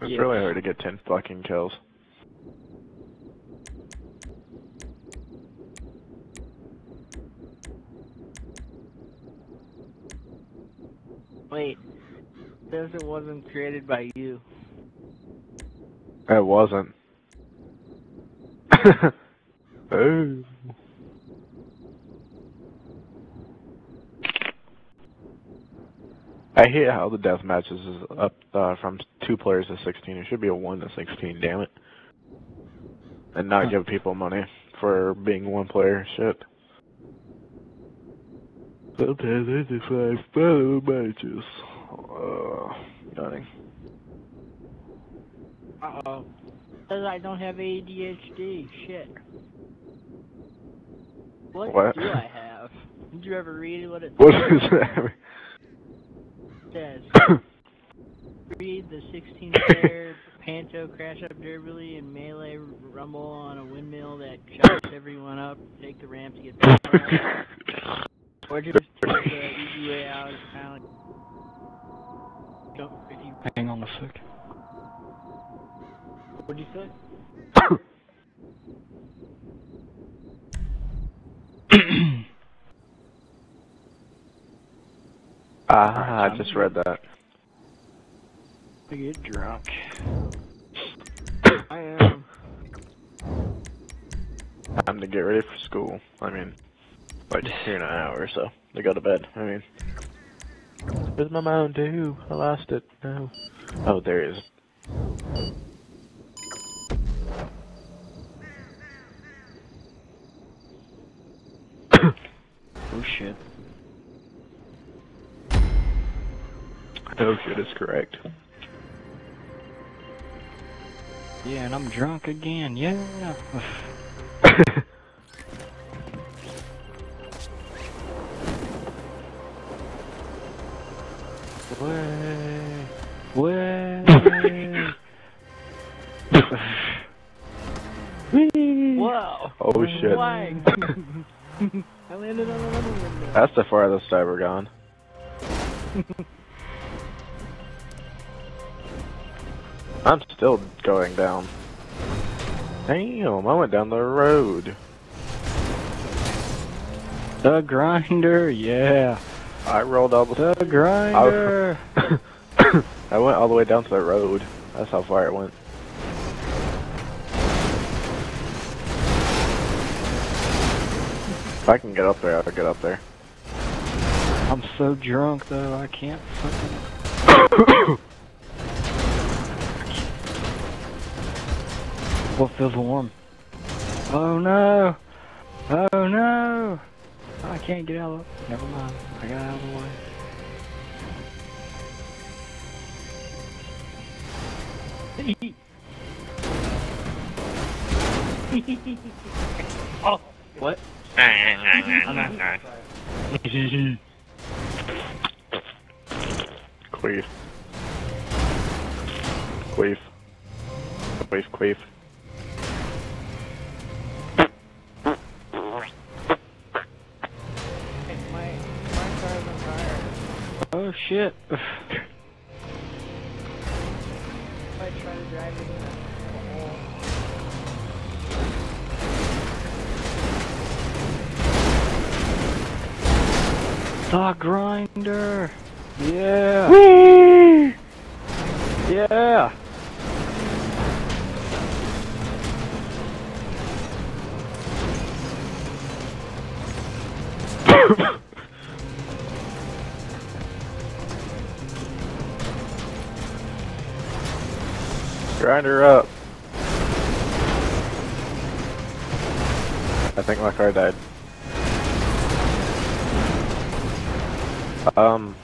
It's Yeah. really hard to get 10 fucking kills. Wait. Says it wasn't created by you. It wasn't. oh. I hate how the death matches is up uh, from two players to 16. It should be a 1 to 16, damn it. And not Huh. give people money for being one player. Shit. Sometimes I just like fellow matches. Uh, yawning. Uh oh. Says I don't have ADHD. Shit. What, What? do I have? Did you ever read what it What is that? says? Read the 16 player Panto crash up derby and melee rumble on a windmill that shots everyone up, take the ramp to get back. or just take the easy way out. It's kind of like. Don't, if you, Hang on a sec. what'd you say? Ah, I just read that. I get drunk. I am. Time to get ready for school. I mean, like here in an hour or so to go to bed. I mean, where's my Mountain? I lost it. No. Oh, there it is. Oh shit. Oh shit, is correct. Yeah, and I'm drunk again. Yeah. Way. Way. Whoa! Oh shit. I landed on another window. That's the farthest I've ever gone. I'm still going down. Damn, I went down the road. The grinder, yeah. I rolled all the. The grinder. I went all the way down to the road. That's how far it went. If I can get up there, I'll get up there. I'm so drunk though, I can't fucking. What feels warm? Oh no! Oh no! Oh, I can't get out of the... Never mind. I got out of the way. oh, what? Queef. Queef. Queef, queef. Oh shit! I try to drive it in the hole. The grinder! Yeah! Yeah! Grind her up. I think my car died. Um.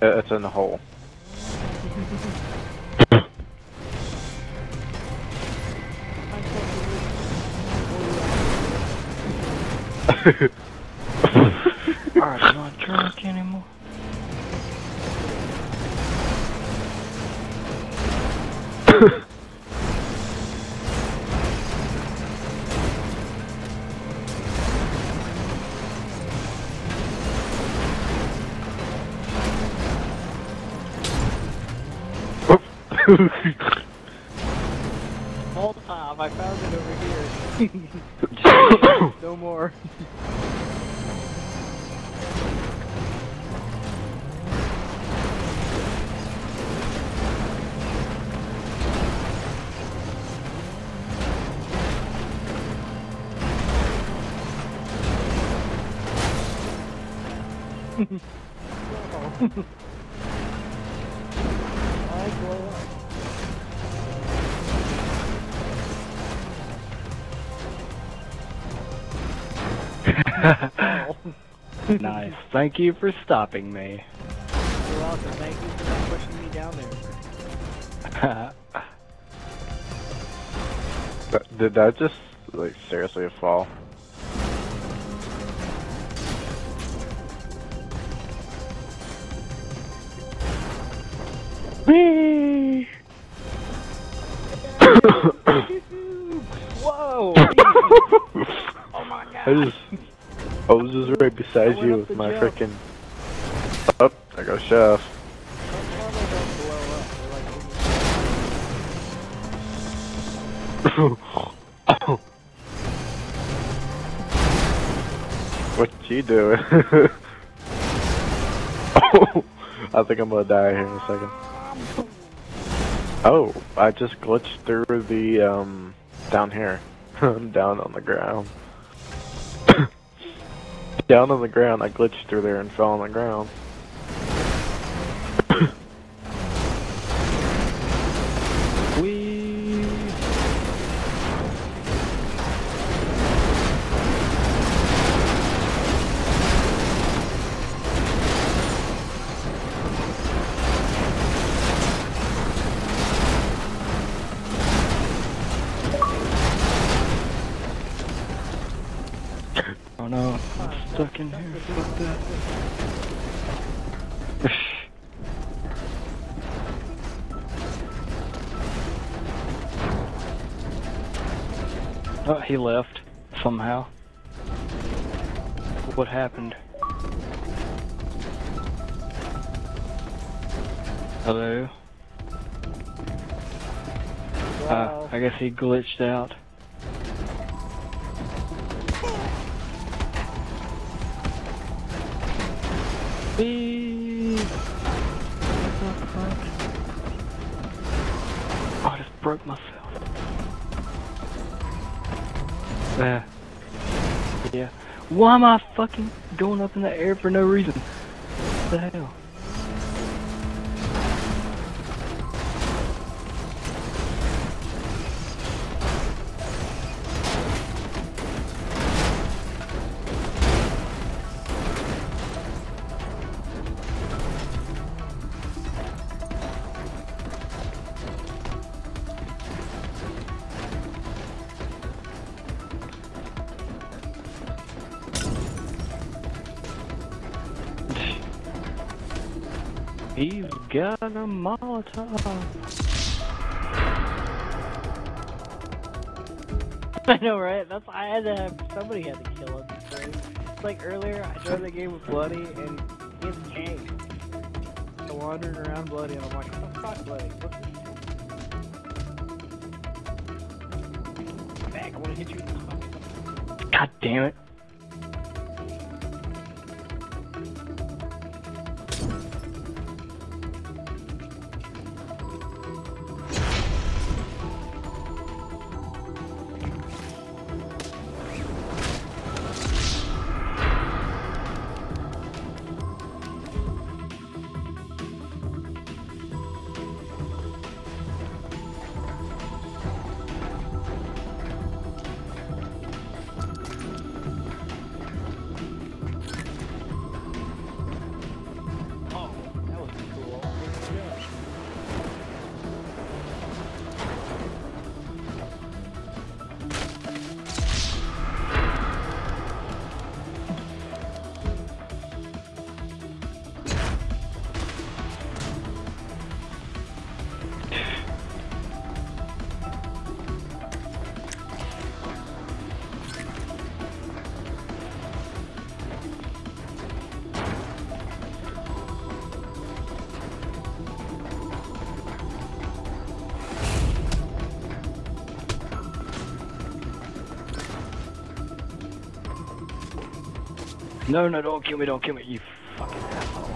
It's in the hole. drunk anymore. Hold on, I found it over here. no more. nice. Thank you for stopping me. You're welcome. Thank you for not pushing me down there. Did that just like seriously fall? Whoa! oh my god! I just, I was just right beside you with my freaking. Up, oh, I goes Chef. Those normally don't blow up. They're like what you doing? oh, I think I'm gonna die here in a second. Oh, I just glitched through the um down here. I'm down on the ground. down on the ground, I glitched through there and fell on the ground. Oh, he left somehow. What happened? Hello? Uh. I guess he glitched out. Oh, I just broke myself. Yeah. Yeah. Why am I fucking going up in the air for no reason? What the hell? He's got a Molotov. I know, right? That's I had to have somebody had to kill him. Right? It's like earlier, I joined the game with Bloody and he had the tank. I wandered around Bloody and I'm like, oh fuck Bloody? Back, I wanna hit you God damn it. No, no, don't kill me, don't kill me, you fucking asshole.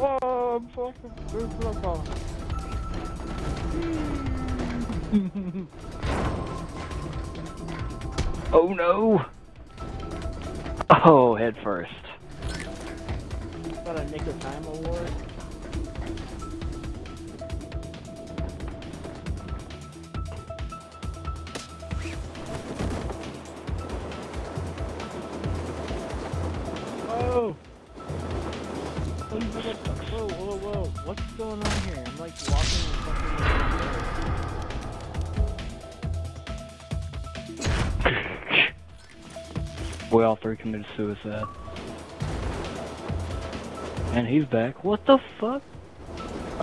oh, I'm fucking oh no! Oh, head first. Got a Nick of Time award. Going on here? I'm like walking in something. We all three committed suicide. And he's back. What the fuck?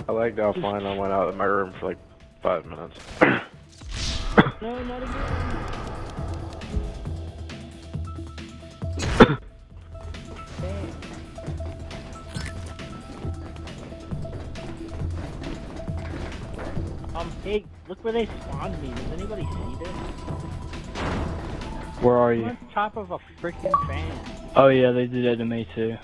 I lagged offline. I went out of my room for like five minutes. No, not again. Um, hey, look where they spawned me. Does anybody see this? Where are I'm you? on top of a freaking fan. Oh yeah, they did that to me too.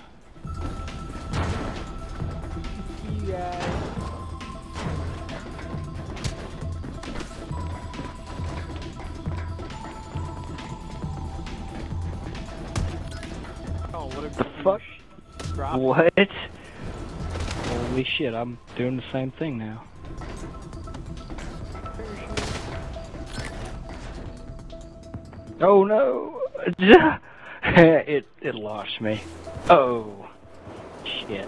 Oh, what a The fuck? Drop. What? Holy shit, I'm doing the same thing now. Oh no! it it lost me. Oh shit.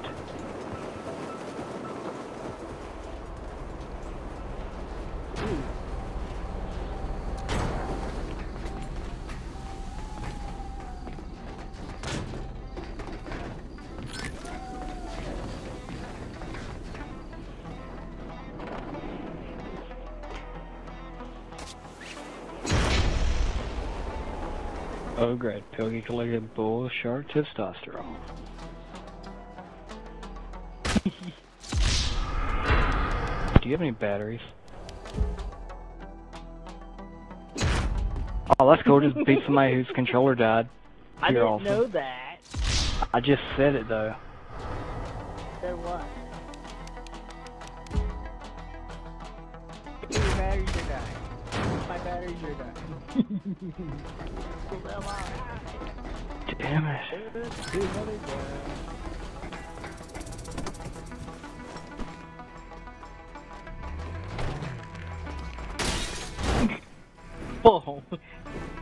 Oh great, Pilgy collected bull shark testosterone. Do you have any batteries? Oh, that's cool. Just beat somebody whose controller died. I You're didn't awesome. know that. I just said it though. Said what? Your batteries are dying. My batteries are alright. Damn it. Let's do another go. Whoa!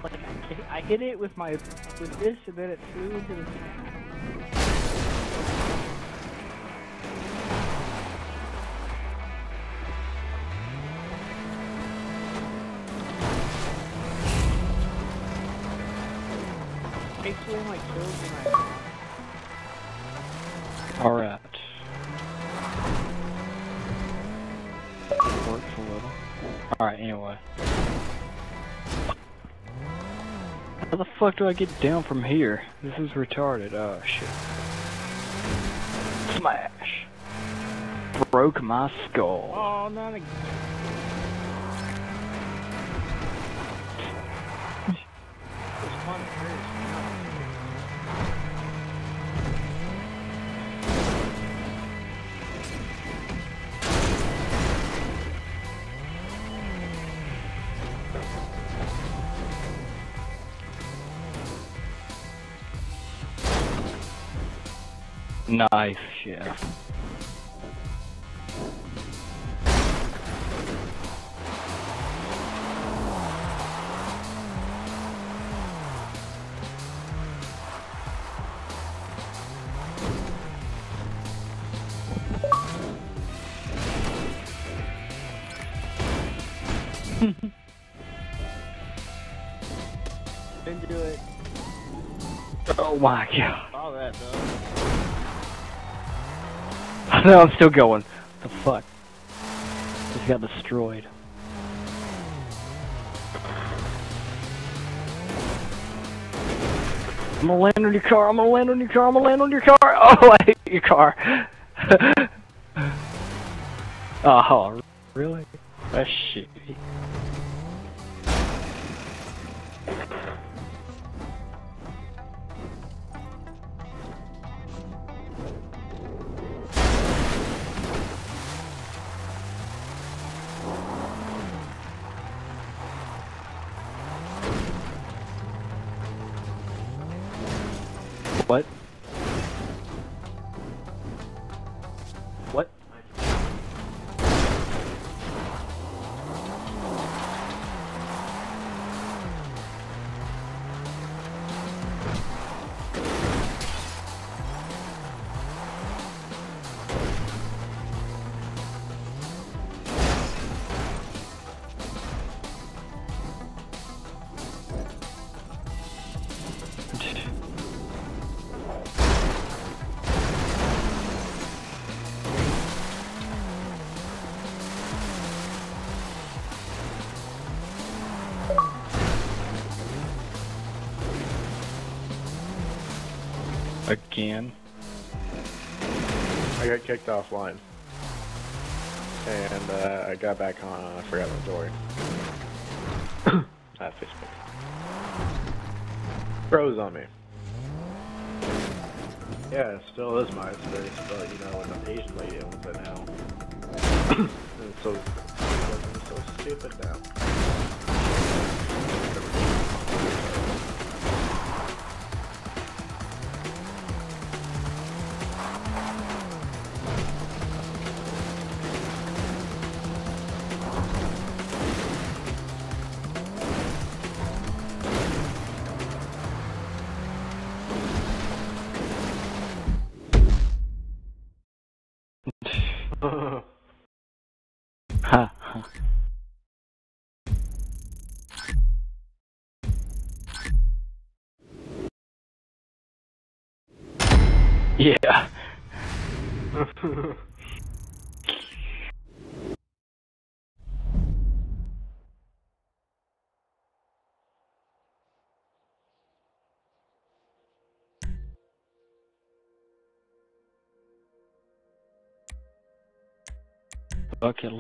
like I, hit- I hit it with my with this, and then it flew into the Alright. Works a little. Alright, anyway. How the fuck do I get down from here? This is retarded. Oh shit. Smash! Broke my skull. Oh, not again. Nice shit. Didn't do it. Oh my god. no, I'm still going. The fuck? Just got destroyed. I'm gonna land on your car, I'm gonna land on your car, I'm gonna land on your car! Oh, I hate your car! oh, really? That's shitty. What? Again? I got kicked offline. And uh, I got back on and I forgot my story. At Facebook. Froze on me. Yeah, it still is MySpace, but you know, an Asian lady owns it now. and it's so, it's so stupid now. Yeah. Bucket